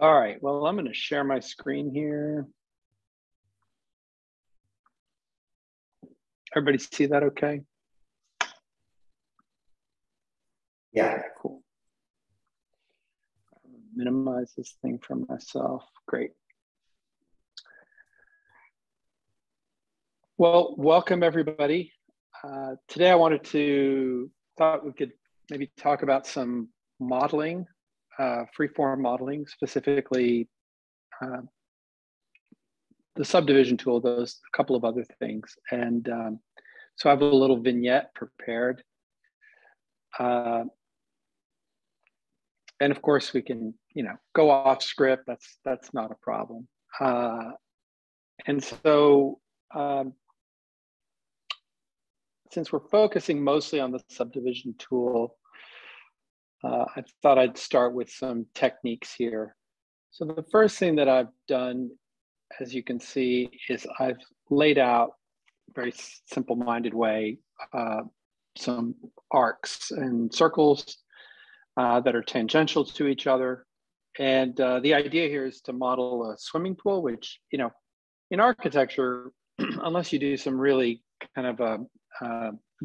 All right, well, I'm gonna share my screen here. Everybody see that okay? Yeah. Cool. Minimize this thing for myself. Great. Well, welcome everybody. Uh, today I wanted to, thought we could maybe talk about some modeling, uh, freeform modeling, specifically uh, the subdivision tool, those a couple of other things. And um, so I have a little vignette prepared. Uh, and of course we can, you know, go off script. That's that's not a problem. Uh, and so um, since we're focusing mostly on the subdivision tool, uh, I thought I'd start with some techniques here. So the first thing that I've done, as you can see, is I've laid out very simple-minded way uh, some arcs and circles uh, that are tangential to each other. And uh, the idea here is to model a swimming pool, which, you know, in architecture, unless you do some really kind of a,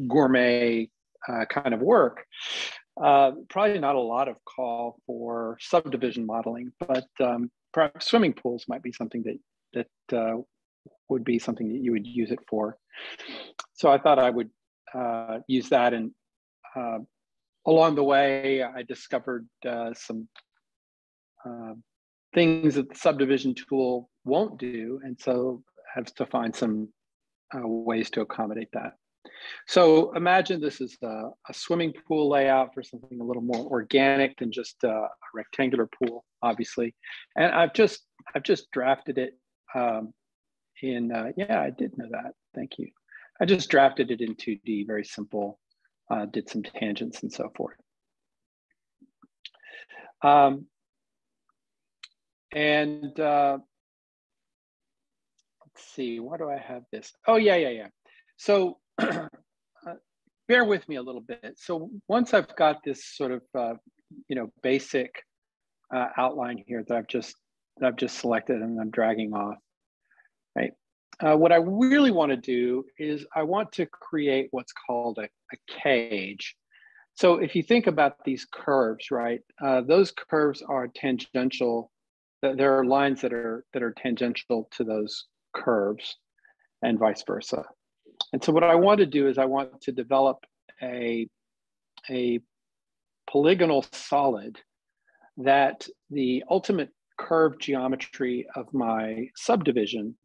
gourmet uh, kind of work, uh, probably not a lot of call for subdivision modeling, but um, perhaps swimming pools might be something that that uh, would be something that you would use it for. So I thought I would uh, use that and uh, along the way, I discovered uh, some uh, things that the subdivision tool won't do, and so have to find some ways to accommodate that. So imagine this is a, a, swimming pool layout for something a little more organic than just a, a rectangular pool, obviously. And I've just I've just drafted it um, in. Uh, yeah, I did know that. Thank you. I just drafted it in 2D, very simple uh, did some tangents and so forth. Um, and uh, let's see, why do I have this? Oh, yeah, yeah, yeah. So bear with me a little bit. So once I've got this sort of, uh, you know, basic uh, outline here that I've just that I've just selected and I'm dragging off, right? Uh, what I really want to do is I want to create what's called a, a cage. So if you think about these curves, right, uh, those curves are tangential. There are lines that are that are tangential to those curves, and vice versa. And so what I want to do is I want to develop a a polygonal solid that the ultimate curve geometry of my subdivision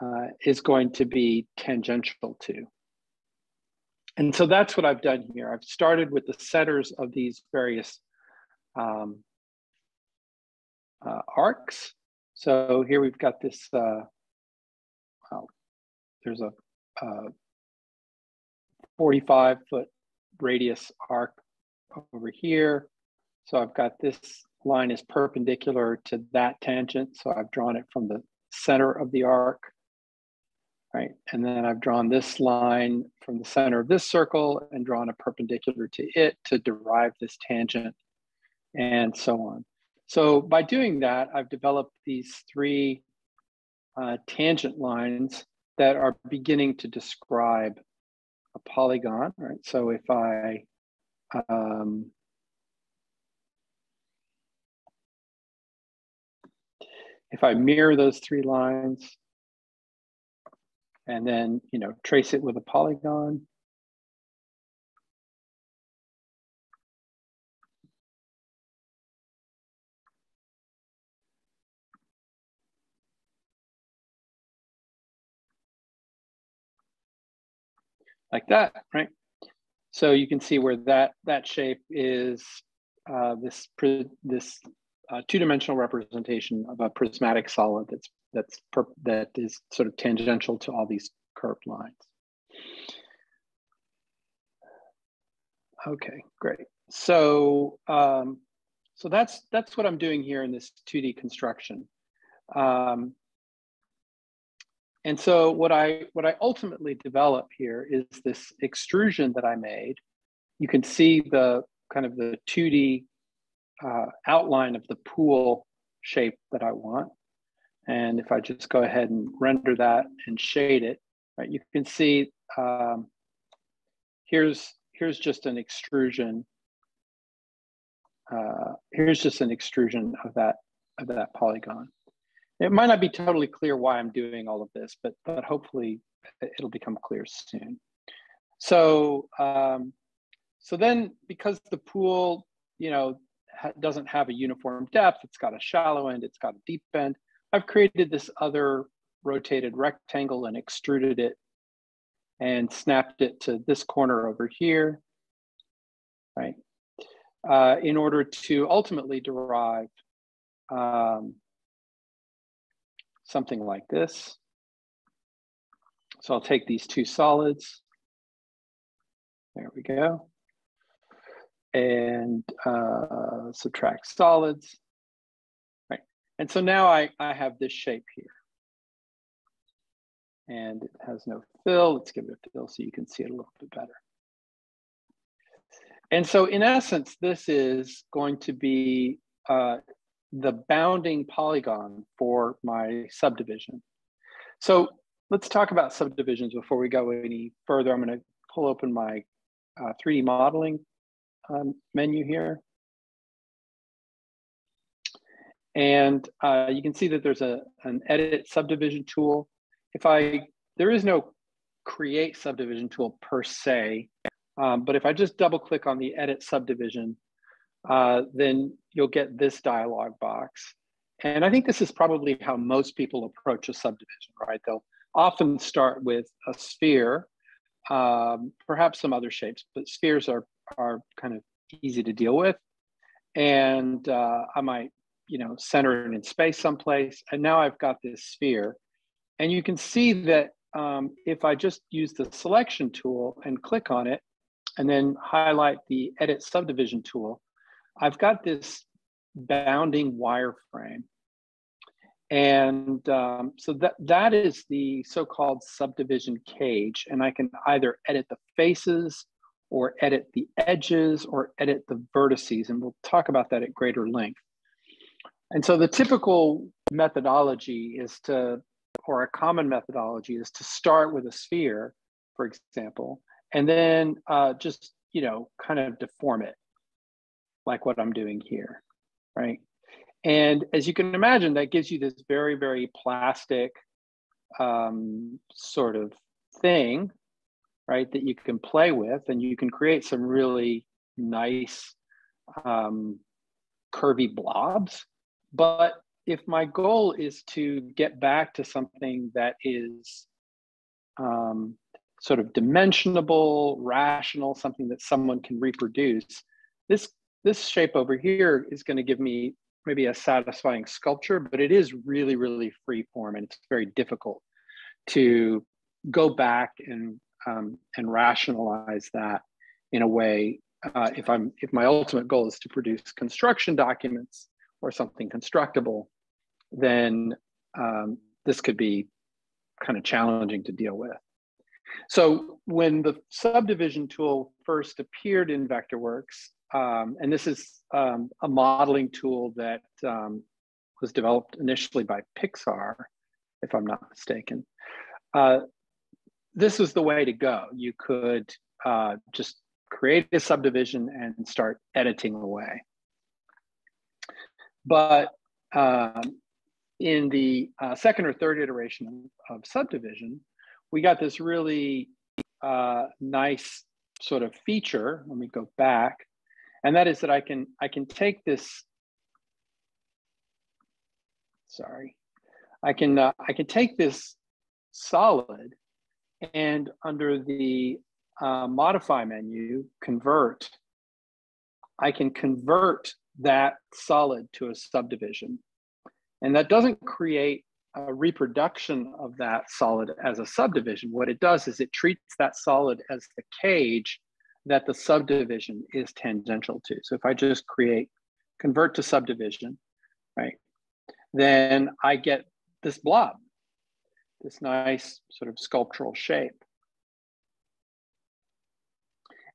uh, is going to be tangential to. And so that's what I've done here. I've started with the centers of these various um, uh, arcs. So here we've got this, uh, well, there's a 45 foot radius arc over here. So I've got this line is perpendicular to that tangent. So I've drawn it from the center of the arc right? And then I've drawn this line from the center of this circle and drawn a perpendicular to it to derive this tangent and so on. So by doing that, I've developed these three uh, tangent lines that are beginning to describe a polygon, right? So if I, um, if I mirror those three lines, and then, you know, trace it with a polygon. Like that, right? So you can see where that that shape is uh, this this uh, two-dimensional representation of a prismatic solid that's that's that is sort of tangential to all these curved lines. Okay, great. So um, so that's that's what I'm doing here in this 2D construction. Um, and so what I what I ultimately develop here is this extrusion that I made. You can see the kind of the 2D uh, outline of the pool shape that I want. And if I just go ahead and render that and shade it, right, you can see um, here's, here's just an extrusion. Uh, here's just an extrusion of that, of that polygon. It might not be totally clear why I'm doing all of this, but, but hopefully it'll become clear soon. So, um, so then because the pool, you know, ha doesn't have a uniform depth, it's got a shallow end, it's got a deep end, I've created this other rotated rectangle and extruded it and snapped it to this corner over here, right? Uh, in order to ultimately derive um, something like this. So I'll take these two solids. There we go. And uh, subtract solids. Right. And so now I, I have this shape here. And it has no fill. Let's give it a fill so you can see it a little bit better. And so in essence, this is going to be uh, the bounding polygon for my subdivision. So let's talk about subdivisions before we go any further. I'm going to pull open my uh, 3D modeling um, menu here. And uh, you can see that there's a, an edit subdivision tool. If I, there is no create subdivision tool per se, um, but if I just double click on the edit subdivision, uh, then you'll get this dialog box. And I think this is probably how most people approach a subdivision, right? They'll often start with a sphere, um, perhaps some other shapes, but spheres are, are kind of easy to deal with. And uh, I might, you know, center it in space someplace. And now I've got this sphere. And you can see that um, if I just use the selection tool and click on it, and then highlight the edit subdivision tool, I've got this bounding wireframe. And um, so that, that is the so-called subdivision cage. And I can either edit the faces or edit the edges or edit the vertices. And we'll talk about that at greater length. And so the typical methodology is to, or a common methodology is to start with a sphere, for example, and then uh, just, you know, kind of deform it like what I'm doing here, right? And as you can imagine, that gives you this very, very plastic um, sort of thing, right, that you can play with and you can create some really nice um, curvy blobs. But if my goal is to get back to something that is um, sort of dimensionable, rational, something that someone can reproduce, this this shape over here is going to give me maybe a satisfying sculpture, but it is really, really free form and it's very difficult to go back and um, and rationalize that in a way uh, if I'm if my ultimate goal is to produce construction documents or something constructible, then um, this could be kind of challenging to deal with. So when the subdivision tool first appeared in Vectorworks, um, and this is um, a modeling tool that um, was developed initially by Pixar, if I'm not mistaken. Uh, this was the way to go. You could uh, just create a subdivision and start editing away. But um, in the uh, second or third iteration of, subdivision, we got this really uh, nice sort of feature. Let me go back and that is that I can I can take this. Sorry, I can uh, I can take this solid, and under the uh, modify menu, convert. I can convert that solid to a subdivision, and that doesn't create a reproduction of that solid as a subdivision. What it does is it treats that solid as the cage that the subdivision is tangential to. So if I just create convert to subdivision, right, then I get this blob, this nice sort of sculptural shape.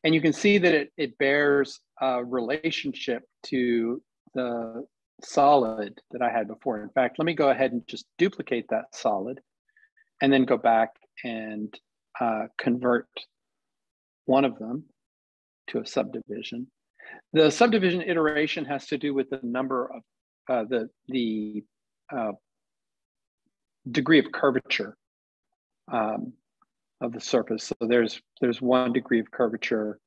And you can see that it, it bears a relationship to the solid that I had before. In fact, let me go ahead and just duplicate that solid and then go back and uh, convert one of them to a subdivision. The subdivision iteration has to do with the number of uh, the, the uh, degree of curvature um, of the surface. So there's, there's one degree of curvature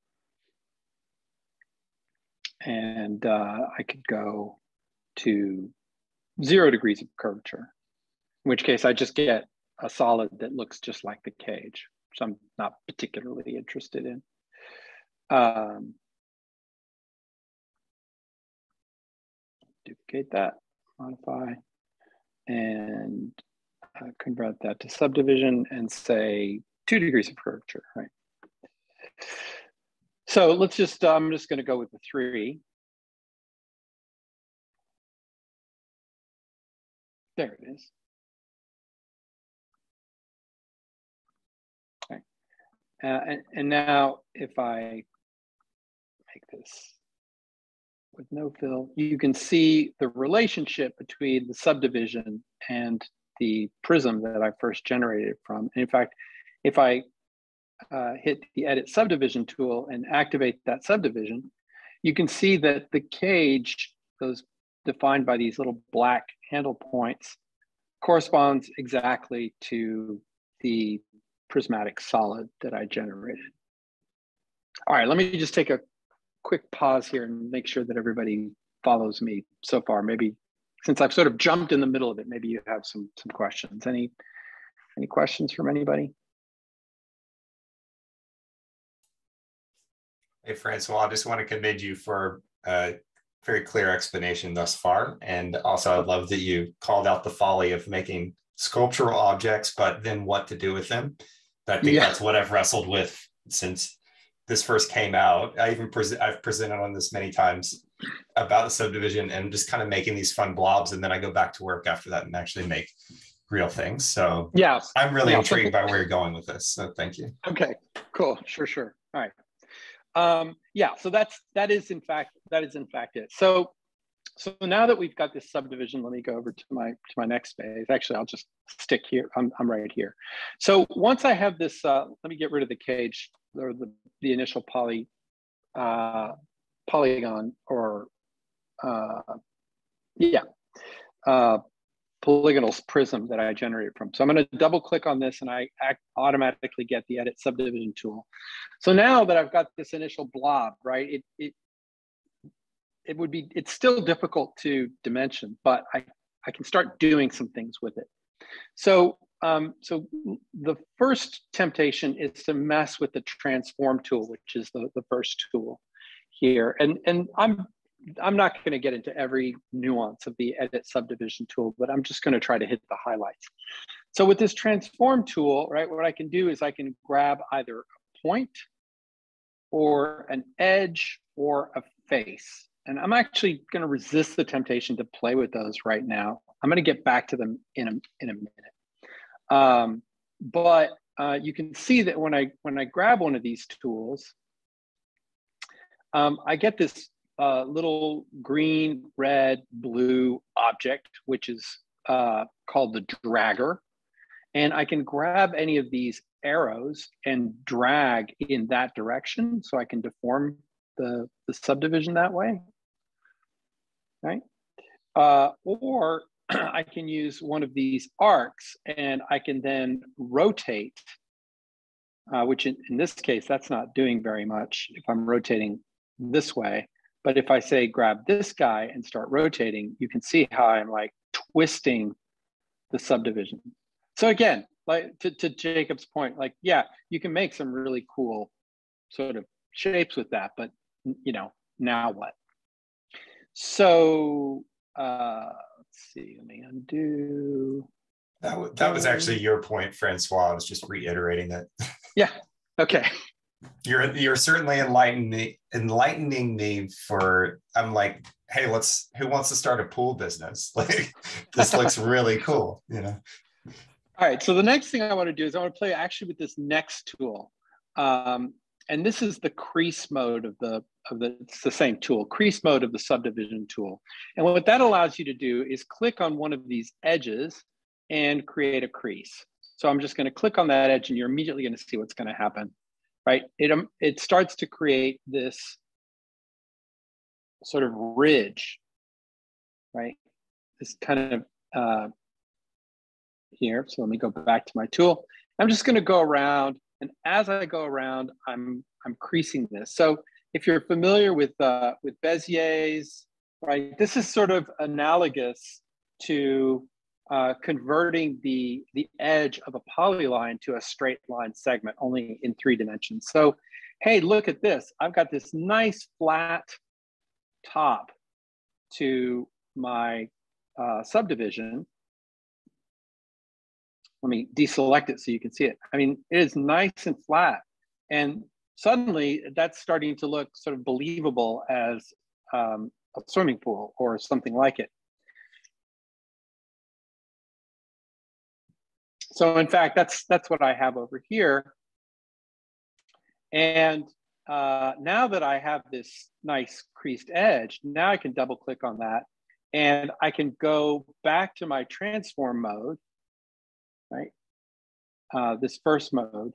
and uh, I could go to zero degrees of curvature, in which case I just get a solid that looks just like the cage, which I'm not particularly interested in. Um, duplicate that, modify, and uh, convert that to subdivision and say two degrees of curvature, right? So let's just, uh, I'm just gonna go with the three. There it is. Okay. Uh, and, and now if I make this with no fill, you can see the relationship between the subdivision and the prism that I first generated from. And in fact, if I uh, hit the edit subdivision tool and activate that subdivision, you can see that the cage, those defined by these little black handle points corresponds exactly to the prismatic solid that I generated. All right, let me just take a quick pause here and make sure that everybody follows me so far. Maybe since I've sort of jumped in the middle of it, maybe you have some some questions. Any any questions from anybody? Hey, Francois, I just want to commend you for a very clear explanation thus far. And also, I love that you called out the folly of making sculptural objects, but then what to do with them. I think yeah. that's what I've wrestled with since this first came out. I even present I've presented on this many times about the subdivision and just kind of making these fun blobs, and then I go back to work after that and actually make real things. So yeah, I'm really yeah. intrigued by where you're going with this. So thank you. Okay, cool. Sure, sure. All right. Um, yeah, so that's that is in fact that is in fact it. So so now that we've got this subdivision, let me go over to my to my next phase. Actually, I'll just stick here. I'm, I'm right here. So once I have this, uh, let me get rid of the cage or the, the initial poly uh, polygon or uh, yeah, uh, polygonal prism that I generated from. So I'm going to double click on this and I automatically get the edit subdivision tool. So now that I've got this initial blob, right, it, it, it would be, it's still difficult to dimension, but I, I can start doing some things with it. So, um, so the first temptation is to mess with the transform tool, which is the, the first tool here. And, and I'm I'm not going to get into every nuance of the edit subdivision tool, but I'm just going to try to hit the highlights. So with this transform tool, right, what I can do is I can grab either a point or an edge or a face. And I'm actually going to resist the temptation to play with those right now. I'm going to get back to them in a, in a minute. Um, but uh, you can see that when I, when I grab one of these tools, um, I get this uh, little green, red, blue object, which is uh, called the dragger. And I can grab any of these arrows and drag in that direction so I can deform the, the subdivision that way, right? Uh, or I can use one of these arcs and I can then rotate, uh, which in, in this case, that's not doing very much if I'm rotating this way. But if I say grab this guy and start rotating, you can see how I'm like twisting the subdivision. So again, like to, to Jacob's point, like, yeah, you can make some really cool sort of shapes with that, but you know, now what? So uh, see, let me undo. That, that was actually your point, Francois. I was just reiterating that. yeah. Okay you're you're certainly enlightening enlightening me for i'm like hey let's who wants to start a pool business like this looks really cool you know all right so the next thing i want to do is i want to play actually with this next tool um, and this is the crease mode of the of the, it's the same tool, crease mode of the subdivision tool. And what that allows you to do is click on one of these edges and create a crease. So I'm just gonna click on that edge and you're immediately gonna see what's gonna happen, right? It, um, it starts to create this sort of ridge, right? This kind of uh, here. So let me go back to my tool. I'm just gonna go around and as I go around, I'm, I'm creasing this. So if you're familiar with, uh, with Bezier's, right, this is sort of analogous to uh, converting the, the edge of a polyline to a straight line segment, only in three dimensions. So, hey, look at this. I've got this nice flat top to my uh, subdivision. Let me deselect it so you can see it. I mean, it is nice and flat. And suddenly that's starting to look sort of believable as um, a swimming pool or something like it. So in fact, that's that's what I have over here. And uh, now that I have this nice creased edge, now I can double click on that and I can go back to my transform mode, right? Uh, this first mode.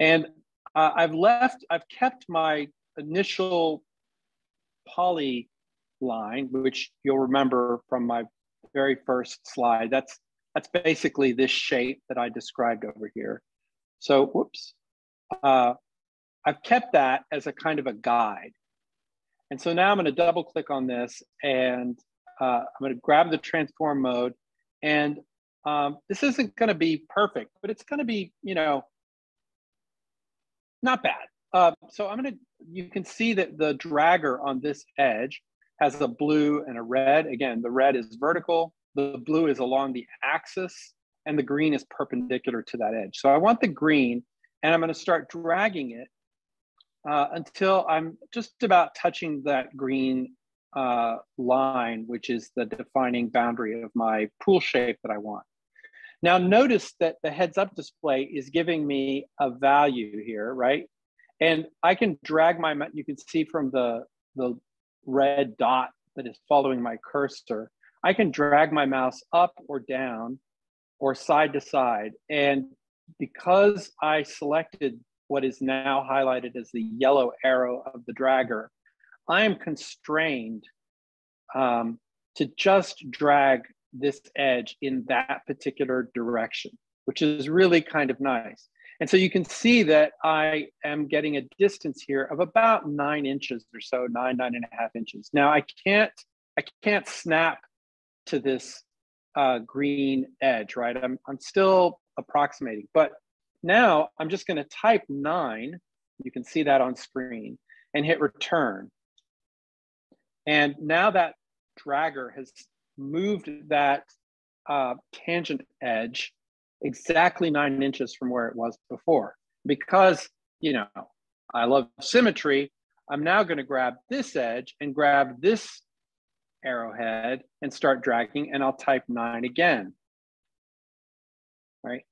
And uh, I've left, I've kept my initial poly line, which you'll remember from my very first slide. That's, that's basically this shape that I described over here. So, whoops. Uh, I've kept that as a kind of a guide. And so now I'm gonna double click on this and uh, I'm gonna grab the transform mode and um, this isn't gonna be perfect, but it's gonna be, you know, not bad. Uh, so I'm gonna, you can see that the dragger on this edge has a blue and a red. Again, the red is vertical, the blue is along the axis, and the green is perpendicular to that edge. So I want the green, and I'm gonna start dragging it uh, until I'm just about touching that green uh, line, which is the defining boundary of my pool shape that I want. Now notice that the heads up display is giving me a value here, right? And I can drag my, you can see from the, the red dot that is following my cursor, I can drag my mouse up or down or side to side. And because I selected what is now highlighted as the yellow arrow of the dragger, I am constrained um, to just drag this edge in that particular direction, which is really kind of nice. And so you can see that I am getting a distance here of about nine inches or so, nine, nine and a half inches. Now I can't, I can't snap to this uh, green edge, right? I'm, I'm still approximating, but now I'm just gonna type nine, you can see that on screen, and hit return. And now that dragger has moved that uh, tangent edge exactly nine inches from where it was before. Because, you know, I love symmetry, I'm now going to grab this edge and grab this arrowhead and start dragging, and I'll type nine again. Right.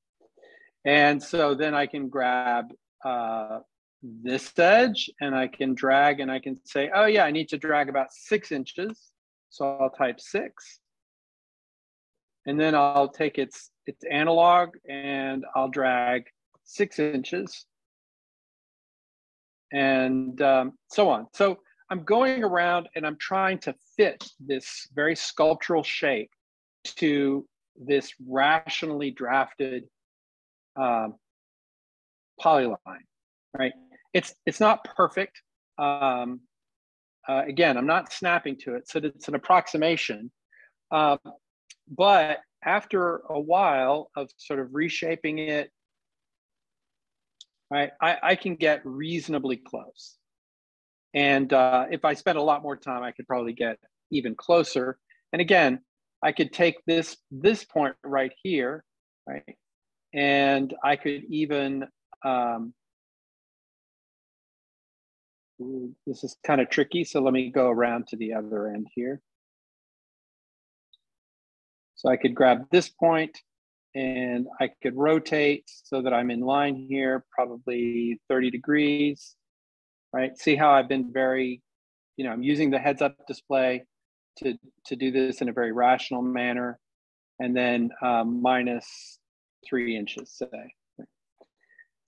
And so then I can grab uh, this edge and I can drag and I can say, oh yeah, I need to drag about six inches. So I'll type six. And then I'll take its, its analog and I'll drag six inches and um, so on. So I'm going around and I'm trying to fit this very sculptural shape to this rationally drafted um, polyline, right? It's, it's not perfect. Um, uh, again, I'm not snapping to it, so it's an approximation. Uh, but after a while of sort of reshaping it, right, I, I can get reasonably close. And uh, if I spend a lot more time, I could probably get even closer. And again, I could take this this point right here, right, and I could even um, this is kind of tricky, so let me go around to the other end here. So I could grab this point and I could rotate so that I'm in line here, probably 30 degrees, right? See how I've been very you know, I'm using the heads up display to, to do this in a very rational manner. And then um, minus three inches, say.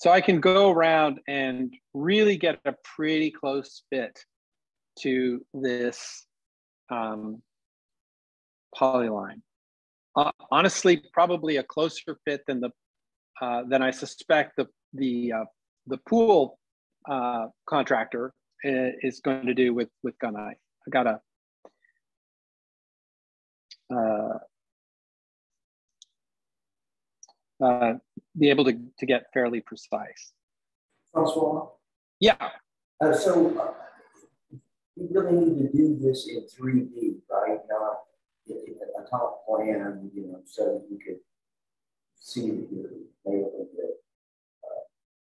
So I can go around and really get a pretty close fit to this um, polyline. Uh, honestly, probably a closer fit than the uh, than I suspect the the uh, the pool uh, contractor uh, is going to do with with gunite. I gotta uh, uh, be able to, to get fairly precise. Francois? Yeah. Uh, so uh, you really need to do this in 3D, right? Not a top plan, you know, so you could see you're able to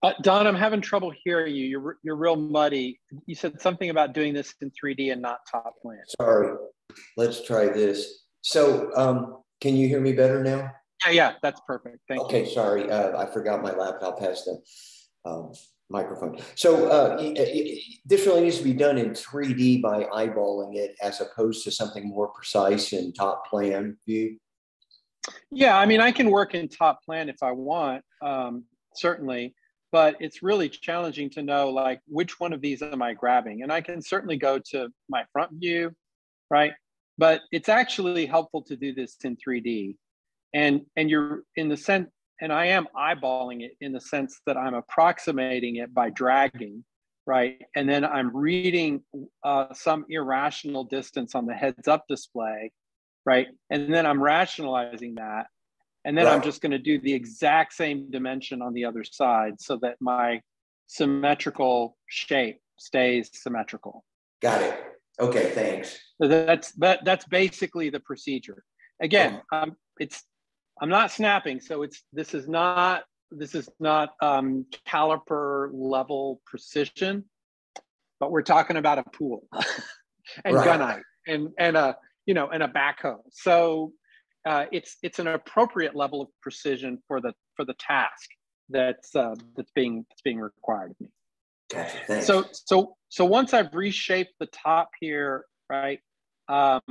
uh, Don, I'm having trouble hearing you. You're you're real muddy. You said something about doing this in 3D and not top plan. Sorry. Let's try this. So, um, can you hear me better now? Yeah, yeah, that's perfect. Thank okay, you. Okay, sorry. Uh, I forgot my laptop has the um, microphone. So uh, it, it, this really needs to be done in 3D by eyeballing it as opposed to something more precise in top plan view. Yeah, I mean, I can work in top plan if I want, um, certainly but it's really challenging to know like which one of these am I grabbing? And I can certainly go to my front view, right? But it's actually helpful to do this in 3D. And, and you're in the sense, and I am eyeballing it in the sense that I'm approximating it by dragging, right? And then I'm reading uh, some irrational distance on the heads up display, right? And then I'm rationalizing that and then right. I'm just going to do the exact same dimension on the other side so that my symmetrical shape stays symmetrical. Got it. Okay, thanks. So that's that, that's basically the procedure. Again, um, it's I'm not snapping, so it's this is not this is not um, caliper level precision, but we're talking about a pool and right. gunite and and a you know and a backhoe. So uh, it's it's an appropriate level of precision for the for the task that's uh, that's being that's being required of me. Gotcha, so so so once I've reshaped the top here, right? Um,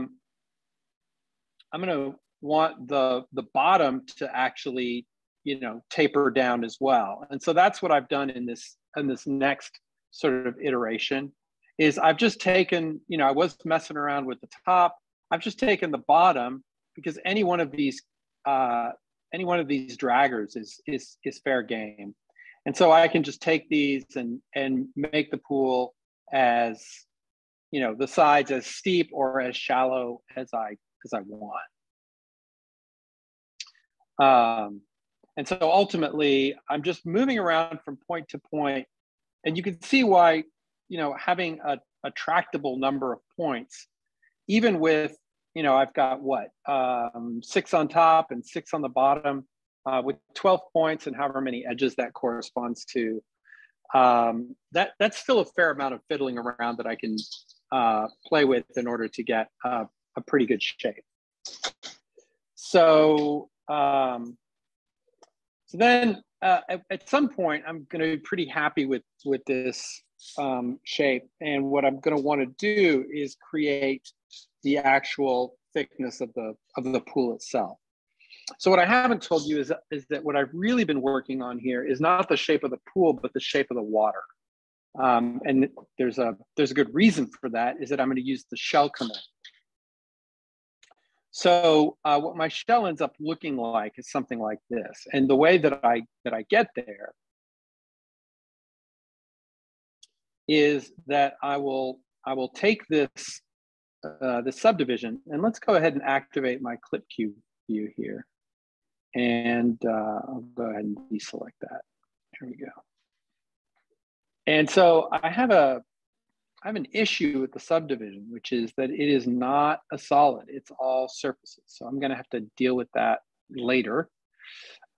I'm going to want the the bottom to actually you know taper down as well, and so that's what I've done in this in this next sort of iteration. Is I've just taken you know I was messing around with the top. I've just taken the bottom because any one of these uh, any one of these draggers is is is fair game, and so I can just take these and and make the pool as you know the sides as steep or as shallow as I as I want. Um, and so ultimately, I'm just moving around from point to point, and you can see why you know having a, a tractable number of points, even with you know, I've got what, um, six on top and six on the bottom uh, with 12 points and however many edges that corresponds to. Um, that, that's still a fair amount of fiddling around that I can uh, play with in order to get uh, a pretty good shape. So, um, so then uh, at, at, some point, I'm going to be pretty happy with, with this um, shape. And what I'm going to want to do is create the actual thickness of the of the pool itself. So what I haven't told you is, is that what I've really been working on here is not the shape of the pool, but the shape of the water. Um, and there's a there's a good reason for that is that I'm going to use the shell command. So uh, what my shell ends up looking like is something like this. And the way that I that I get there is that I will I will take this uh, the subdivision. And let's go ahead and activate my clip cube view here. And uh, I'll go ahead and deselect that. Here we go. And so I have a I have an issue with the subdivision, which is that it is not a solid. It's all surfaces. So I'm going to have to deal with that later.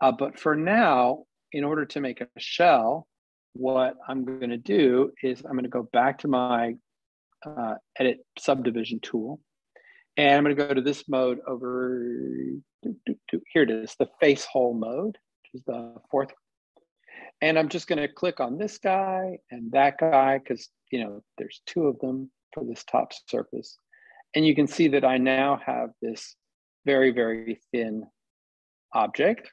Uh, but for now, in order to make a shell, what I'm going to do is I'm going to go back to my uh, edit subdivision tool. And I'm going to go to this mode over here it is, the face hole mode, which is the fourth. And I'm just going to click on this guy and that guy because, you know, there's two of them. for this top surface. And you can see that I now have this very, very thin object.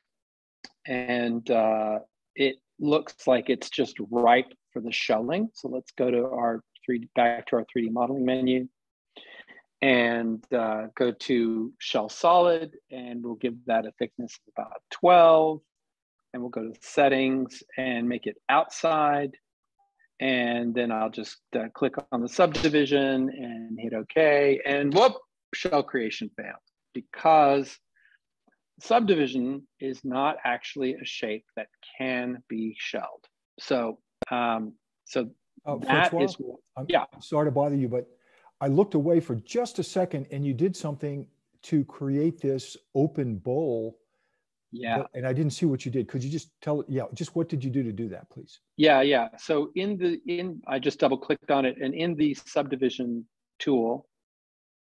And uh, it looks like it's just ripe for the shelling. So let's go to our 3D, back to our 3D modeling menu and uh, go to shell solid and we'll give that a thickness of about 12 and we'll go to settings and make it outside. And then I'll just uh, click on the subdivision and hit okay and whoop shell creation failed because subdivision is not actually a shape that can be shelled. So um, so uh, that is, I'm yeah. sorry to bother you but I looked away for just a second and you did something to create this open bowl. Yeah. And I didn't see what you did. Could you just tell, yeah, just what did you do to do that, please? Yeah, yeah. So in the, in, I just double clicked on it and in the subdivision tool,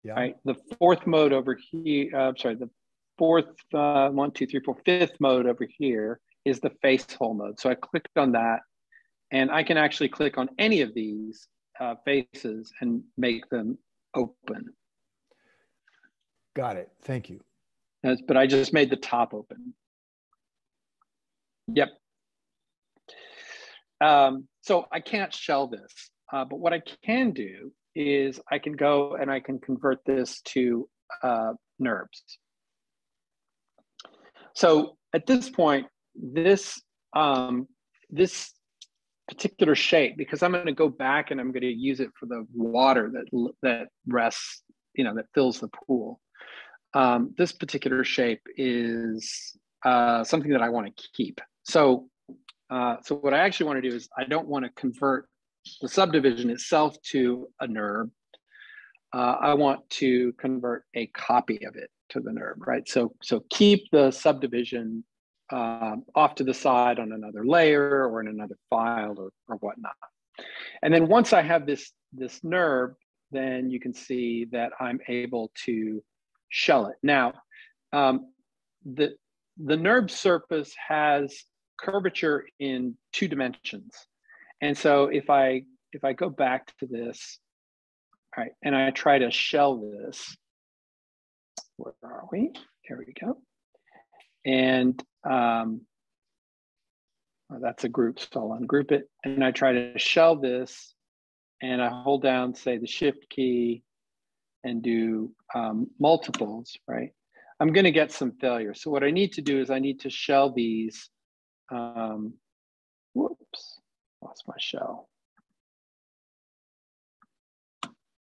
yeah. right, the fourth mode over here, uh, sorry, the fourth, uh, one, two, three, four, fifth mode over here is the face hole mode. So I clicked on that and I can actually click on any of these uh, faces and make them open. Got it. Thank you. But I just made the top open. Yep. Um, so I can't shell this, uh, but what I can do is I can go and I can convert this to uh, NURBS. So at this point, this um, this particular shape because I'm going to go back and I'm going to use it for the water that that rests, you know, that fills the pool. Um, this particular shape is uh, something that I want to keep. So, uh, so what I actually want to do is I don't want to convert the subdivision itself to a NURB. Uh, I want to convert a copy of it to the NURB, right? So, so keep the subdivision um, off to the side on another layer or in another file or, or whatnot. And then once I have this, this NURB, then you can see that I'm able to shell it. Now, um, the, the NURB surface has curvature in two dimensions. And so if I, if I go back to this, all right, and I try to shell this, where are we? Here we go. And um, well, that's a group, so I'll ungroup it. And I try to shell this and I hold down, say the shift key and do um, multiples, right? I'm gonna get some failure. So what I need to do is I need to shell these, um, whoops, lost my shell.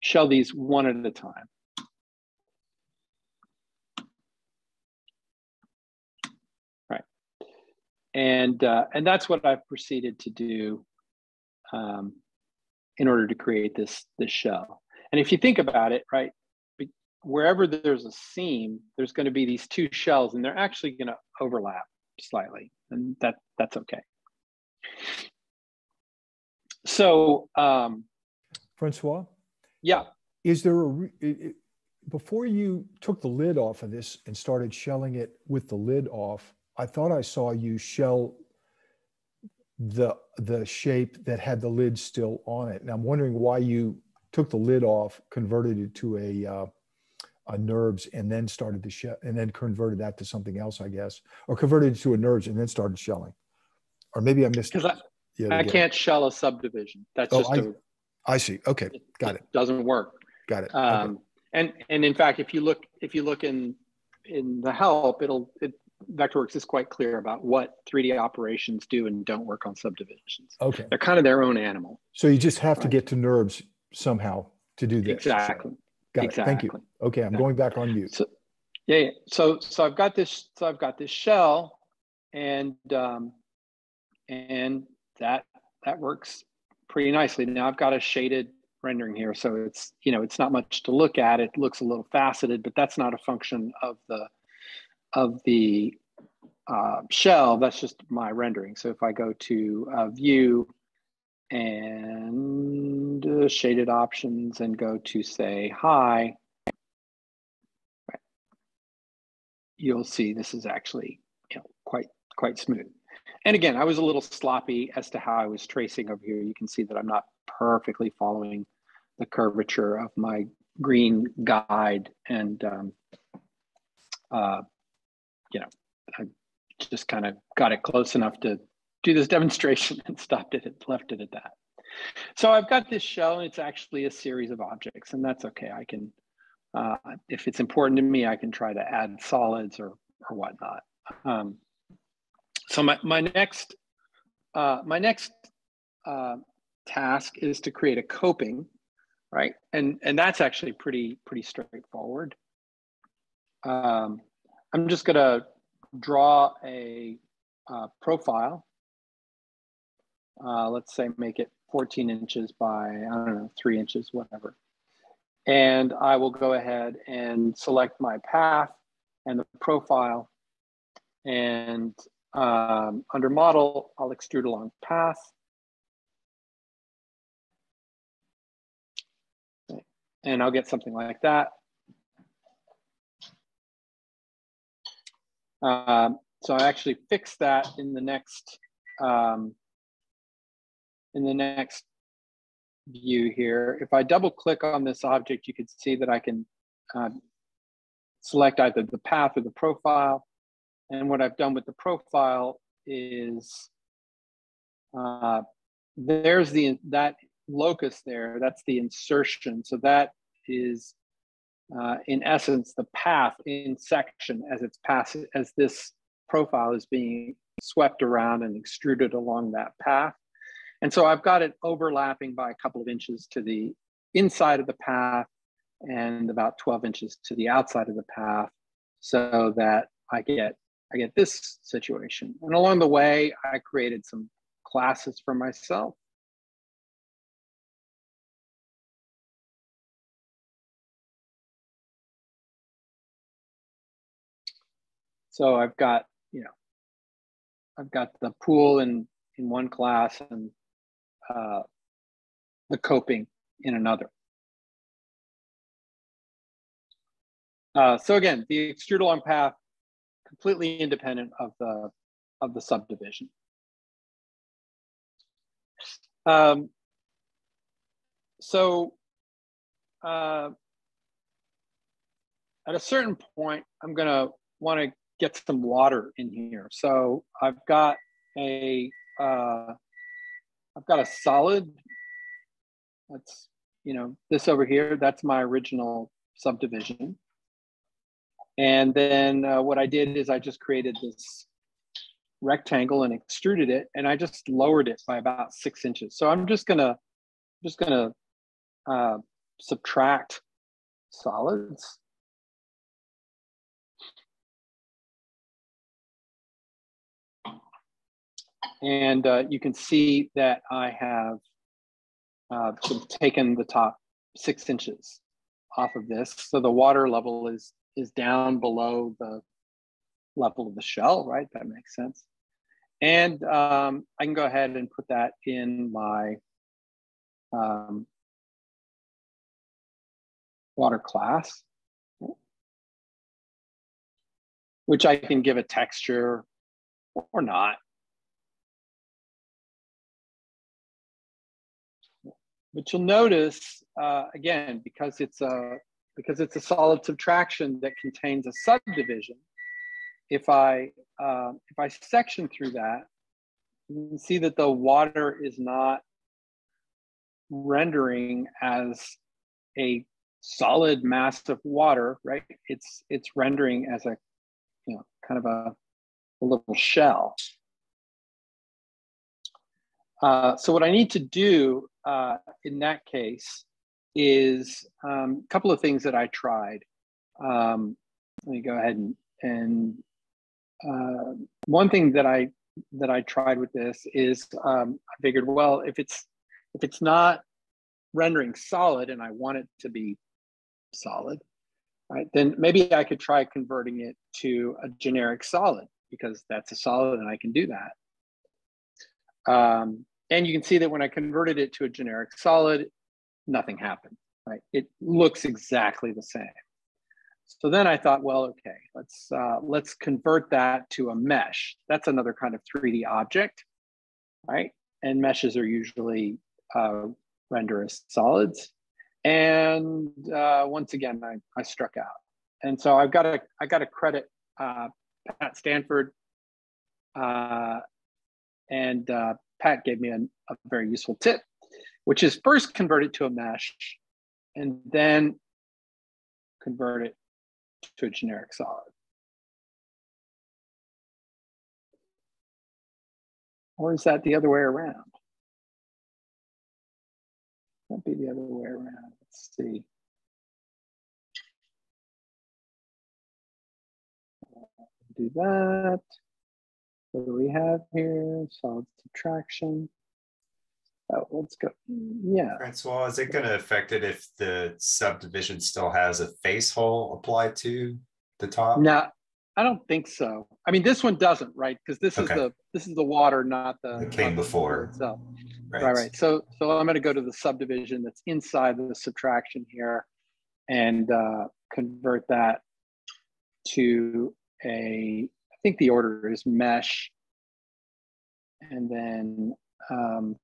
Shell these one at a time. Right? And uh, and that's what I've proceeded to do um, in order to create this this shell. And if you think about it, right, wherever there's a seam, there's going to be these two shells, and they're actually going to overlap slightly, and that that's okay. So, um, Francois, yeah, is there a before you took the lid off of this and started shelling it with the lid off? I thought I saw you shell the the shape that had the lid still on it. And I'm wondering why you took the lid off, converted it to a uh, a NURBS, and then started the shell, and then converted that to something else, I guess, or converted it to a NURBS and then started shelling. Or maybe I missed. Because I, I can't shell a subdivision. That's oh, just I, a, I see. Okay, got it. it. Doesn't work. Got it. Um, okay. And and in fact, if you look if you look in in the help, it'll it Vectorworks is quite clear about what 3D operations do and don't work on subdivisions. Okay. They're kind of their own animal. So you just have right. to get to NURBS somehow to do this. Exactly. Got exactly. it. Thank you. Okay, I'm exactly. going back on mute. So, yeah, yeah. So so I've got this. So I've got this shell, and um, and that that works pretty nicely. Now I've got a shaded rendering here, so it's you know it's not much to look at. It looks a little faceted, but that's not a function of the of the uh, shell, that's just my rendering. So if I go to uh, view and uh, shaded options and go to say hi, right, you'll see this is actually you know, quite, quite smooth. And again, I was a little sloppy as to how I was tracing over here. You can see that I'm not perfectly following the curvature of my green guide and um, uh, you know I just kind of got it close enough to do this demonstration and stopped it and left it at that. So I've got this shell and it's actually a series of objects and that's okay. I can, uh, if it's important to me, I can try to add solids or, or whatnot. Um, so my, my next, uh, my next uh, task is to create a coping, right? And, and that's actually pretty, pretty straightforward. Um, I'm just gonna draw a uh, profile. Uh, let's say make it 14 inches by, I don't know, three inches, whatever. And I will go ahead and select my path and the profile. And um, under model, I'll extrude along path. And I'll get something like that. Um, so I actually fixed that in the next um, in the next view here. If I double click on this object, you can see that I can uh, select either the path or the profile. And what I've done with the profile is uh, there's the that locus there, that's the insertion. So that is uh, in essence, the path in section as it's pass as this profile is being swept around and extruded along that path. And so I've got it overlapping by a couple of inches to the inside of the path and about 12 inches to the outside of the path so that I get I get this situation. And along the way, I created some classes for myself. So I've got, you know, I've got the pool in, in one class and uh, the coping in another. Uh, so again, the extrude along path, completely independent of the, of the subdivision. Um, so uh, at a certain point, I'm gonna wanna get some water in here. So I've got a, uh, I've got a solid, that's, you know, this over here, that's my original subdivision. And then uh, what I did is I just created this rectangle and extruded it and I just lowered it by about six inches. So I'm just gonna, just gonna uh, subtract solids And uh, you can see that I have uh, taken the top six inches off of this. So the water level is, is down below the level of the shell, right? That makes sense. And um, I can go ahead and put that in my um, water class, which I can give a texture or not. But you'll notice, uh, again, because it's a because it's a solid subtraction that contains a subdivision, if I uh, if I section through that, you can see that the water is not rendering as a solid mass of water, right? It's it's rendering as a you know kind of a, a little shell. Uh, so what I need to do uh, in that case is um, a couple of things that I tried. Um, let me go ahead and, and uh, one thing that I that I tried with this is um, I figured, well, if it's if it's not rendering solid and I want it to be solid, right, then maybe I could try converting it to a generic solid because that's a solid and I can do that. Um, and you can see that when I converted it to a generic solid, nothing happened, right? It looks exactly the same. So then I thought, well, okay, let's uh, let's convert that to a mesh. That's another kind of 3D object, right? And meshes are usually uh, render as solids. and uh, once again, I, I struck out. And so I've got to I got to credit uh, Pat Stanford, uh, and uh, Pat gave me a, a very useful tip, which is first convert it to a mesh, and then convert it to a generic solid. Or is that the other way around? Might be the other way around. Let's see. Do that. What do we have here? Solid subtraction. Oh, let's go. Yeah. Francois, is it going to affect it if the subdivision still has a face hole applied to the top? No, I don't think so. I mean, this one doesn't, right? Because this Okay. is the this is the water, not the It came before. So, itself. Right, right. So, so I'm going to go to the subdivision that's inside the subtraction here, and uh, convert that to a. Think the order is mesh, and then um,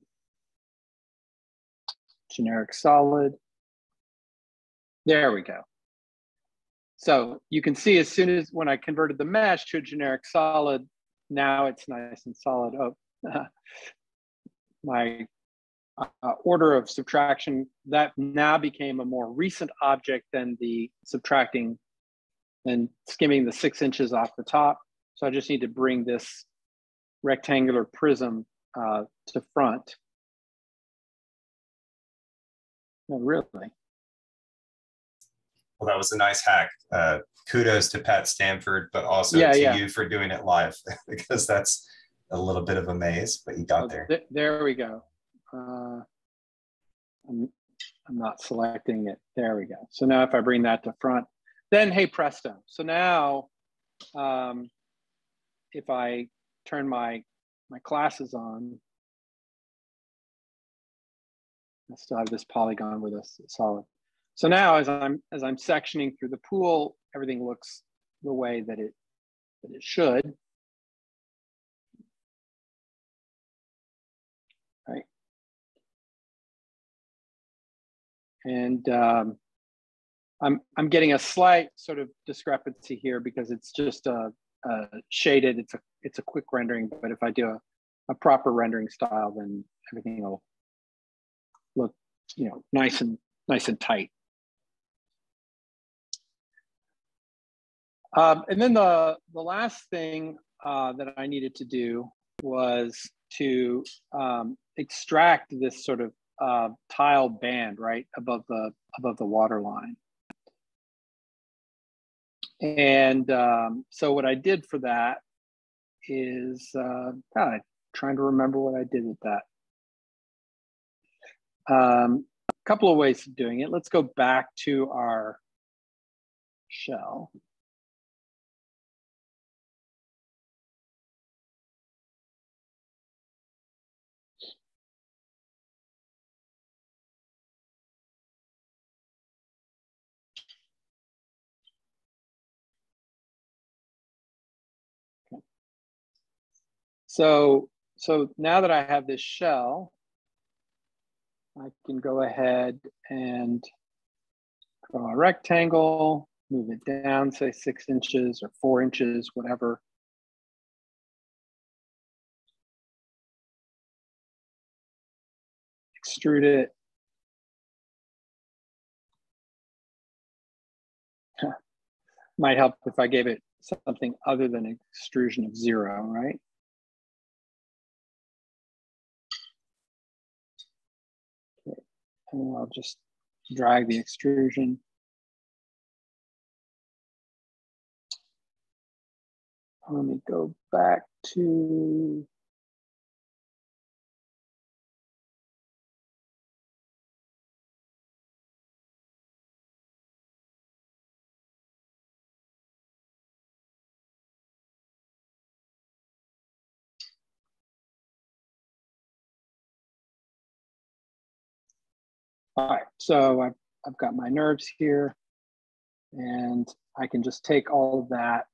generic solid. There we go. So you can see as soon as when I converted the mesh to a generic solid, now it's nice and solid. Oh, my uh, order of subtraction, that now became a more recent object than the subtracting and skimming the six inches off the top. So I just need to bring this rectangular prism uh, to front. No, really. Well, that was a nice hack. Uh, kudos to Pat Stanford, but also Yeah, to yeah. you for doing it live because that's a little bit of a maze, but you got Oh, there. th- there we go. Uh, I'm, I'm not selecting it. There we go. So now if I bring that to front, then hey presto. So now um, if I turn my my classes on, I still have this polygon with a solid. So now as I'm as I'm sectioning through the pool, everything looks the way that it that it should. Right. And um, I'm I'm getting a slight sort of discrepancy here because it's just a, a shaded. It's a it's a quick rendering, but if I do a, a proper rendering style, then everything will look you know nice and nice and tight. Um, and then the the last thing uh, that I needed to do was to um, extract this sort of uh, tile band right above the above the water line. And um, so what I did for that is, uh, God, trying to remember what I did with that. Um, a couple of ways of doing it. Let's go back to our shell. So, so now that I have this shell, I can go ahead and draw a rectangle, move it down, say six inches or four inches, whatever. Extrude it. Might help if I gave it something other than extrusion of zero, right? And I'll just drag the extrusion. Let me go back to All right, so I've, I've got my NURBS here and I can just take all of that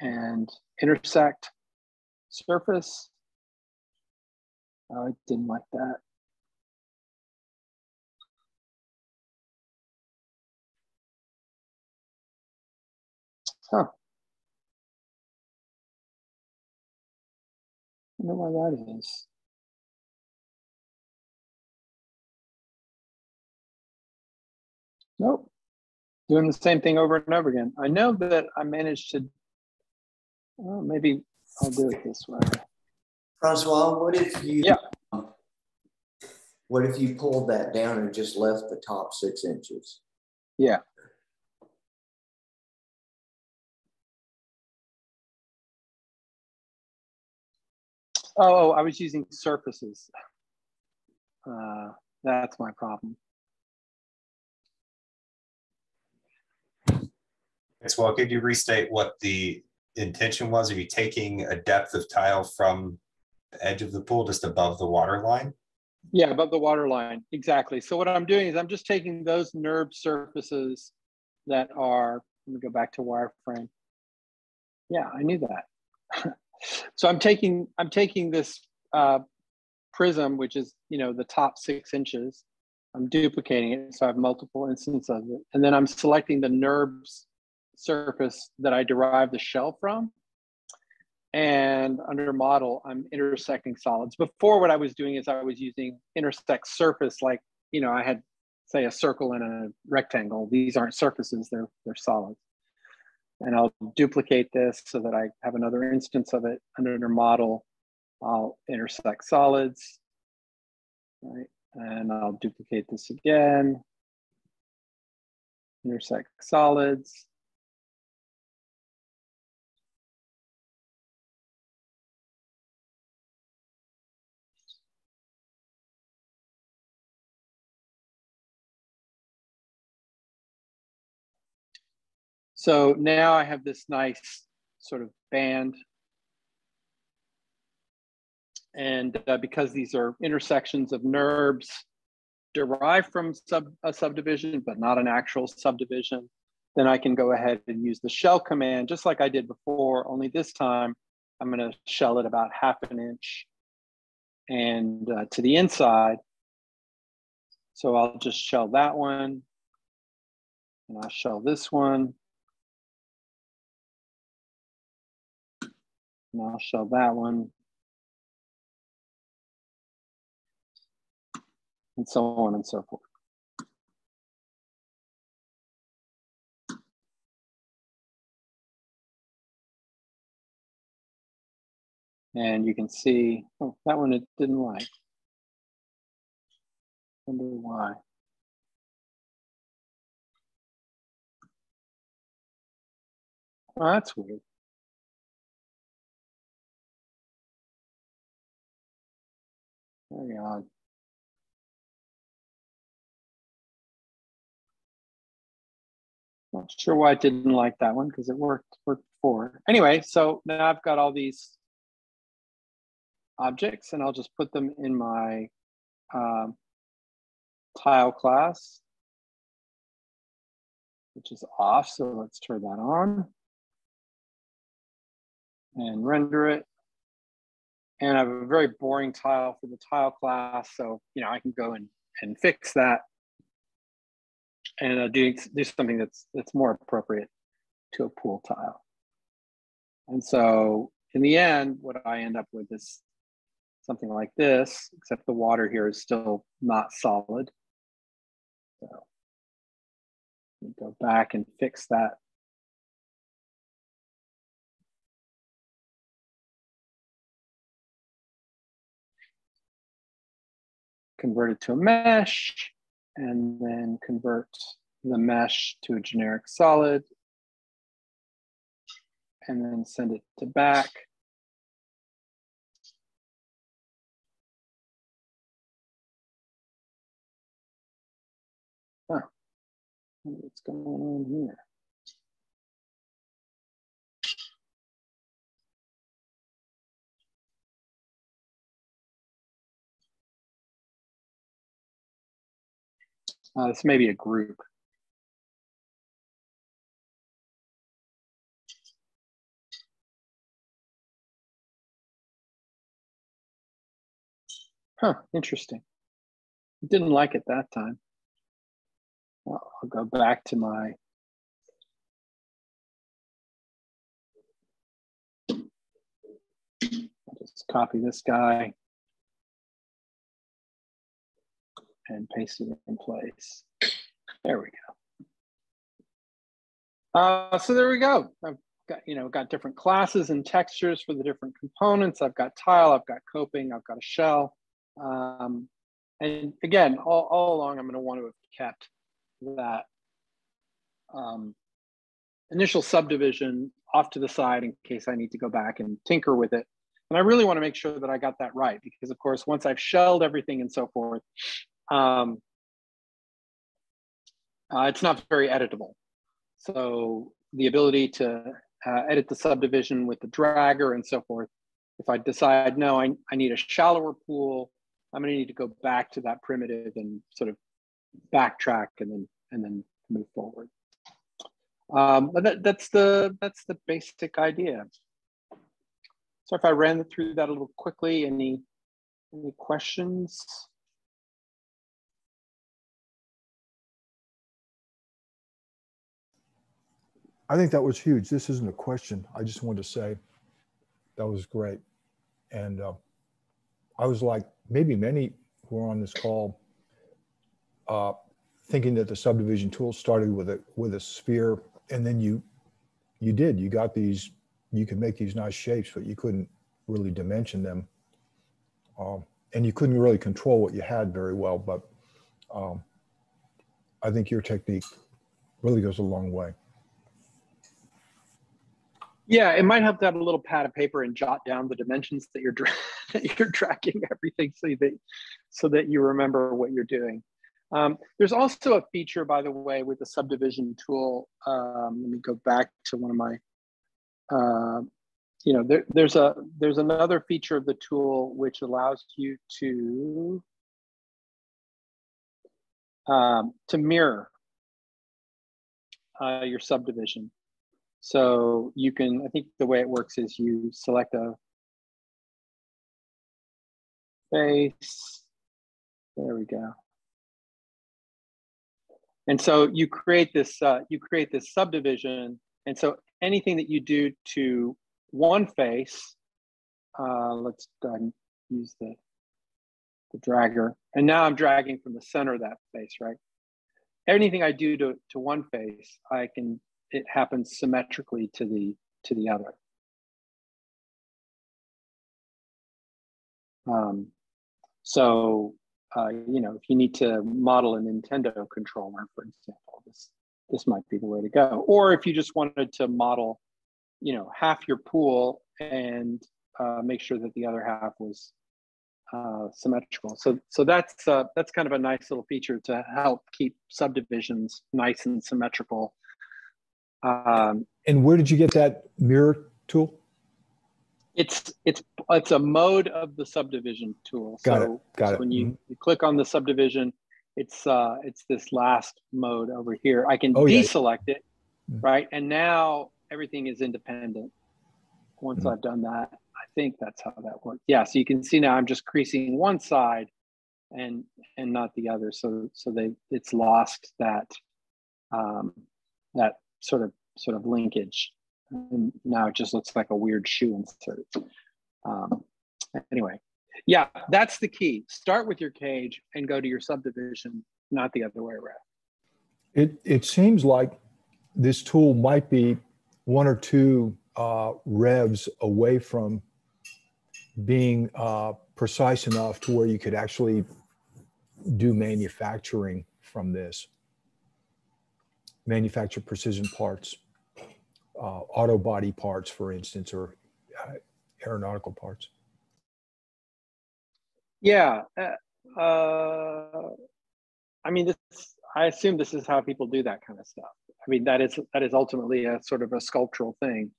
and intersect surface. Oh, I didn't like that. Huh. I know why that is. Nope. Doing the same thing over and over again. I know that I managed to, well, maybe I'll do it this way. Francois, what if you Yeah. what if you pulled that down and just left the top six inches? Yeah. Oh, oh, I was using surfaces. Uh, that's my problem. Well, could you restate what the intention was? Are you taking a depth of tile from the edge of the pool just above the water line? Yeah, above the water line, exactly. So what I'm doing is I'm just taking those NURB surfaces that are, let me go back to wireframe. Yeah, I knew that. so I'm taking, I'm taking this uh, prism, which is, you know, the top six inches. I'm duplicating it, so I have multiple instances of it. And then I'm selecting the NURBS surface that I derive the shell from. And under model, I'm intersecting solids. Before what I was doing is I was using intersect surface, like, you know, I had say a circle and a rectangle. These aren't surfaces, they're, they're solids. And I'll duplicate this so that I have another instance of it under model. I'll intersect solids, right? And I'll duplicate this again. Intersect solids. So now I have this nice sort of band. And uh, because these are intersections of NURBS derived from sub, a subdivision, but not an actual subdivision, then I can go ahead and use the shell command, just like I did before, only this time I'm gonna shell it about half an inch and uh, to the inside. So I'll just shell that one, and I'll shell this one. And I'll show that one. And so on and so forth. And you can see, oh, that one it didn't like. Wonder why. Oh, that's weird. Very odd. Not sure why I didn't like that one because it worked worked for. Anyway, so now I've got all these objects and I'll just put them in my um, tile class, which is off. So let's turn that on and render it and I have a very boring tile for the tile class. So, you know, I can go and, and fix that and uh, do, do something that's, that's more appropriate to a pool tile. And so in the end, what I end up with is something like this, except the water here is still not solid. So go back and fix that convert it to a mesh, and then convert the mesh to a generic solid, and then send it to back. Huh. What's going on here? Uh, this may be a group. Huh, interesting. Didn't like it that time. Well, I'll go back to my I'll just copy this guy. And paste it in place. There we go. Uh, so there we go. I've got, you know, got different classes and textures for the different components. I've got tile, I've got coping, I've got a shell. Um, and again, all, all along, I'm going to want to have kept that um, initial subdivision off to the side in case I need to go back and tinker with it. And I really want to make sure that I got that right because, of course, once I've shelled everything and so forth, um, uh, it's not very editable. So the ability to uh, edit the subdivision with the dragger and so forth, if I decide, no, I, I need a shallower pool, I'm going to need to go back to that primitive and sort of backtrack and then and then move forward. Um, but that, that's the that's the basic idea. So if I ran through that a little quickly, any any questions? I think that was huge. This isn't a question. I just wanted to say that was great. And uh, I was like, maybe many who are on this call, uh, thinking that the subdivision tool started with a with a sphere, and then you you did. You got these. You could make these nice shapes, but you couldn't really dimension them, um, and you couldn't really control what you had very well. But um, I think your technique really goes a long way. Yeah, it might help to have a little pad of paper and jot down the dimensions that you're that you're tracking everything so that so that you remember what you're doing. Um, there's also a feature, by the way, with the subdivision tool. Um, let me go back to one of my. Uh, you know, there, there's a there's another feature of the tool which allows you to um, to mirror uh, your subdivision. So you can, I think the way it works is you select a face. There we go. And so you create this, uh, you create this subdivision. And so anything that you do to one face, uh, let's go and use the, the dragger. And now I'm dragging from the center of that face, right? Anything I do to, to one face, I can it happens symmetrically to the to the other. Um, so uh, you know, if you need to model a Nintendo controller, for example, this this might be the way to go. Or if you just wanted to model, you know, half your pool and uh, make sure that the other half was uh, symmetrical. So so that's uh, that's kind of a nice little feature to help keep subdivisions nice and symmetrical um, and where did you get that mirror tool? It's it's it's a mode of the subdivision tool. Got so, it. Got so it. When you, mm-hmm. you click on the subdivision, it's uh it's this last mode over here. I can oh, deselect yeah. it, mm-hmm. right? And now everything is independent. Once mm-hmm. I've done that, I think that's how that works. Yeah, so you can see now I'm just creasing one side and and not the other. So so they it's lost that um that sort of sort of linkage. And now it just looks like a weird shoe insert. Um, anyway, yeah, that's the key. Start with your cage and go to your subdivision, not the other way around. It it seems like this tool might be one or two uh, revs away from being uh, precise enough to where you could actually do manufacturing from this manufacture precision parts, uh, auto body parts, for instance, or uh, aeronautical parts? Yeah. Uh, uh, I mean, this, I assume this is how people do that kind of stuff. I mean, that is that is ultimately a sort of a sculptural thing,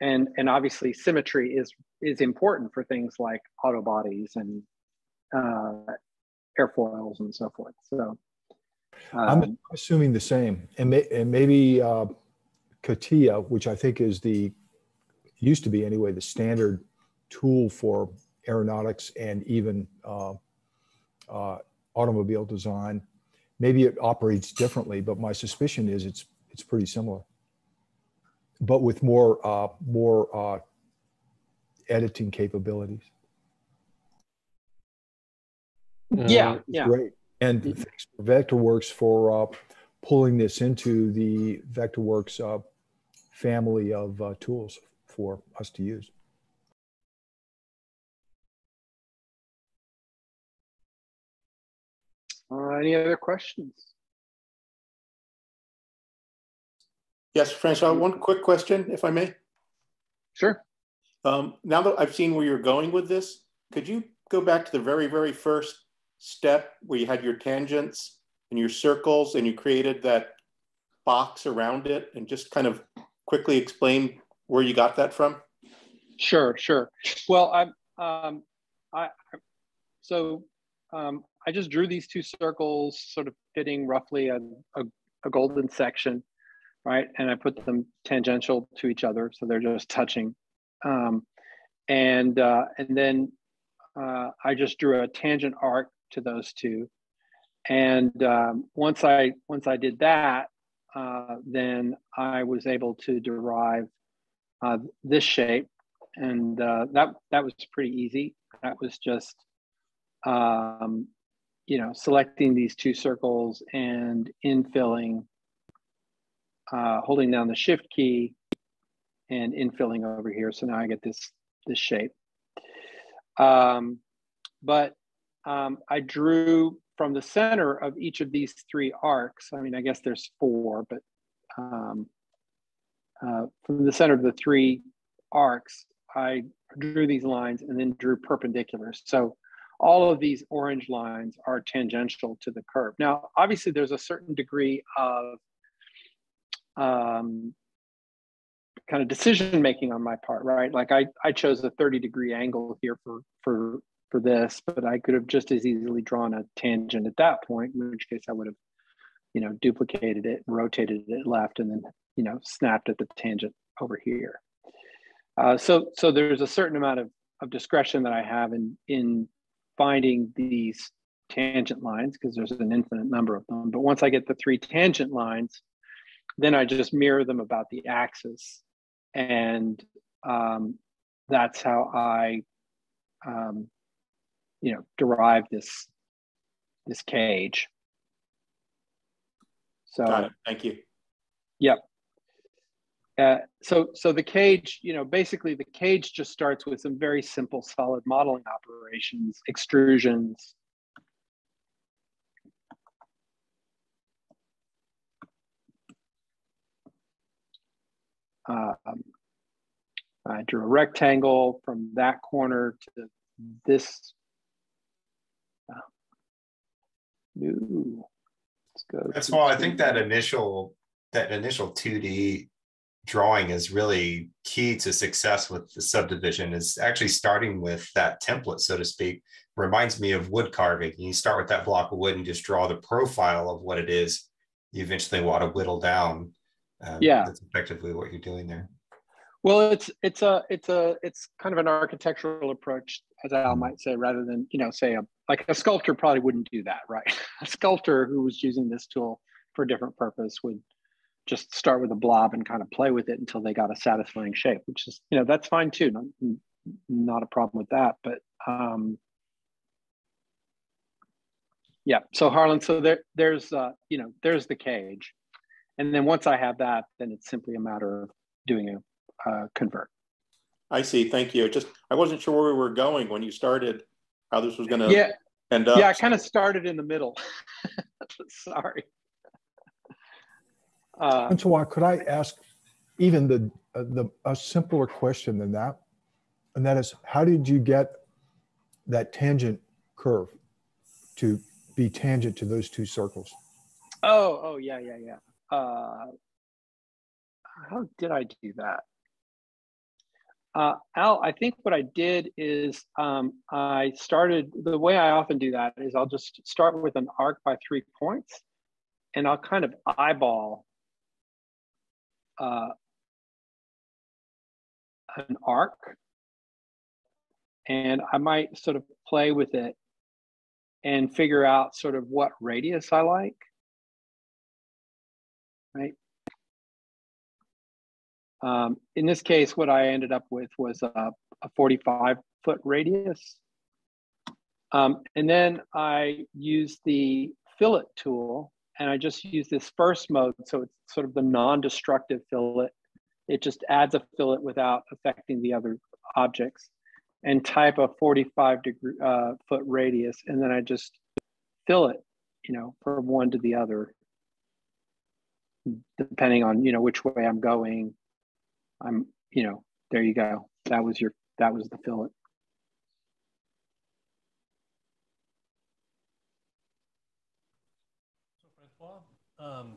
and and obviously symmetry is is important for things like auto bodies and uh, airfoils and so forth. So I'm um, assuming the same, and, may, and maybe uh, CATIA, which I think is the used to be anyway the standard tool for aeronautics and even uh, uh, automobile design. Maybe it operates differently, but my suspicion is it's it's pretty similar, but with more uh, more uh, editing capabilities. Yeah, yeah. Great. And thanks for Vectorworks for uh, pulling this into the Vectorworks uh, family of uh, tools for us to use. Uh, any other questions? Yes, Francois, one quick question, if I may. Sure. Um, now that I've seen where you're going with this, could you go back to the very, very first step where you had your tangents and your circles and you created that box around it and just kind of quickly explain where you got that from? Sure, sure. Well, I'm, um, I, so um, I just drew these two circles sort of fitting roughly a, a, a golden section, right? And I put them tangential to each other. So they're just touching. Um, and, uh, and then uh, I just drew a tangent arc to those two. And um, once I once I did that, uh, then I was able to derive uh, this shape, and uh, that that was pretty easy. That was just um, you know selecting these two circles and infilling, uh, holding down the Shift key, and infilling over here. So now I get this this shape. Um, but um, I drew from the center of each of these three arcs. I mean, I guess there's four, but um, uh, from the center of the three arcs, I drew these lines and then drew perpendiculars. So all of these orange lines are tangential to the curve. Now, obviously, there's a certain degree of um, kind of decision making on my part, right? Like I, I chose a 30 degree angle here for for for this, but I could have just as easily drawn a tangent at that point, in which case I would have, you know, duplicated it rotated it left and then, you know, snapped at the tangent over here. Uh, so, so there's a certain amount of, of discretion that I have in, in finding these tangent lines because there's an infinite number of them. But once I get the three tangent lines, then I just mirror them about the axis. And um, that's how I um, you know derive this this cage. So Got it. thank you. Yep. Uh, so so the cage you know basically the cage just starts with some very simple solid modeling operations extrusions. Um, I drew a rectangle from that corner to this Ooh, let's go. That's why I think that initial that initial 2D drawing is really key to success with the subdivision is actually starting with that template, so to speak. Reminds me of wood carving. You start with that block of wood and just draw the profile of what it is. You eventually want to whittle down. Um, yeah, that's effectively what you're doing there. Well, it's it's a it's a it's kind of an architectural approach, as Al might say, rather than you know say a like a sculptor probably wouldn't do that, right? a sculptor who was using this tool for a different purpose would just start with a blob and kind of play with it until they got a satisfying shape, which is you know that's fine too, not, not a problem with that. But um, yeah, so Harlan, so there there's uh, you know there's the cage, and then once I have that, then it's simply a matter of doing a uh, convert. I see. Thank you. Just I wasn't sure where we were going when you started. How this was going to yeah. end up. Yeah, I kind of started in the middle. Sorry. Uh, and so, could I ask even the uh, the a simpler question than that, and that is, how did you get that tangent curve to be tangent to those two circles? Oh, oh yeah, yeah, yeah. Uh, how did I do that? Uh, Al, I think what I did is um, I started, the way I often do that is I'll just start with an arc by three points and I'll kind of eyeball uh, an arc and I might sort of play with it and figure out sort of what radius I like, right? Um, in this case, what I ended up with was a, a 45 foot radius. Um, and then I used the fillet tool and I just use this first mode. So it's sort of the non-destructive fillet. It just adds a fillet without affecting the other objects and type a 45 degree uh, foot radius. And then I just fillet, you know, from one to the other, depending on, you know, which way I'm going. I'm, you know, there you go. That was your, that was the fillet. Um,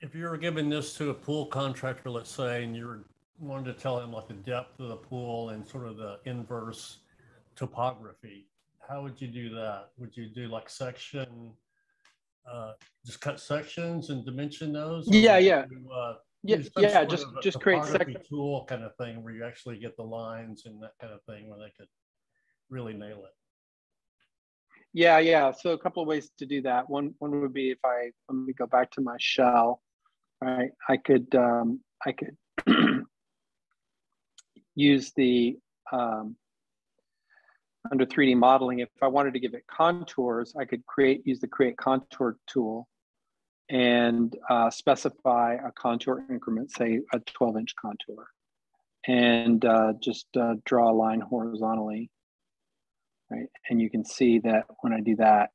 if you were giving this to a pool contractor, let's say, and you wanted to tell him like the depth of the pool and sort of the inverse topography, how would you do that? Would you do like section, uh, just cut sections and dimension those? Yeah, yeah. You, uh, yeah, yeah, just just create section tool kind of thing where you actually get the lines and that kind of thing where they could really nail it. Yeah, yeah. So a couple of ways to do that. One one would be if I let me go back to my shell, right? I could um, I could use the um, under 3D modeling. If I wanted to give it contours, I could create use the create contour tool and uh, specify a contour increment, say a 12 inch contour, and uh, just uh, draw a line horizontally right? And you can see that when I do that,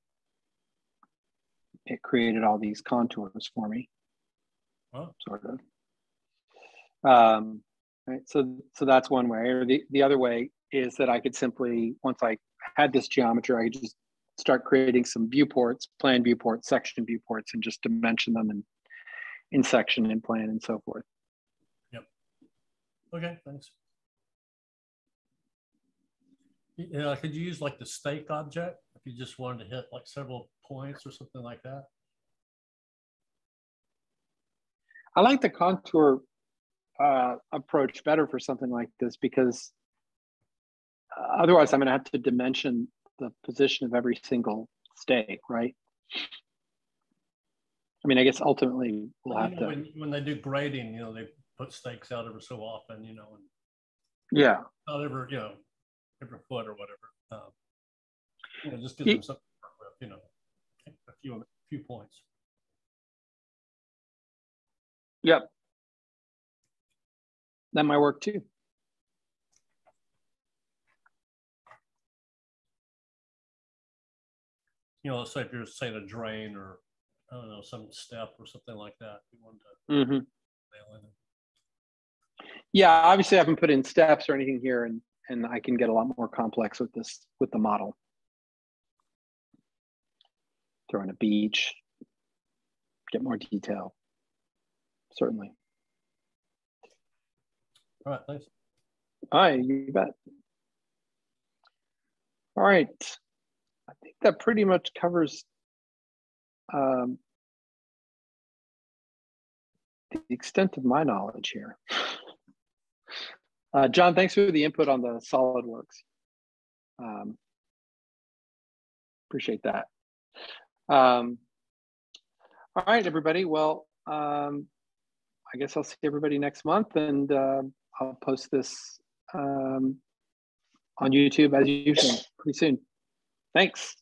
it created all these contours for me, oh. sort of. Um, right, so so that's one way. Or the, the other way is that I could simply, once I had this geometry, I could just start creating some viewports, plan viewports, section viewports, and just dimension them in, in section and plan and so forth. Yep. Okay, thanks. Yeah, could you use like the stake object if you just wanted to hit like several points or something like that? I like the contour uh, approach better for something like this because uh, otherwise I'm going to have to dimension the position of every single stake, right? I mean, I guess ultimately we'll have to. When, when they do grading, you know, they put stakes out every so often, you know, and yeah, not ever, you know, every foot or whatever. Um, you know, just give them something with, you know, a few a few points. Yep. That might work too. You know, let's say if you're saying a drain or I don't know, some step or something like that. You want to mm -hmm. Yeah, obviously I haven't put in steps or anything here and and I can get a lot more complex with this with the model. Throw in a beach, get more detail. Certainly. All right, thanks. Hi, you bet. All right. I think that pretty much covers um, the extent of my knowledge here. Uh, John, thanks for the input on the SolidWorks. Um, appreciate that. Um, all right, everybody. Well, um, I guess I'll see everybody next month and uh, I'll post this um, on YouTube as usual pretty soon. Thanks.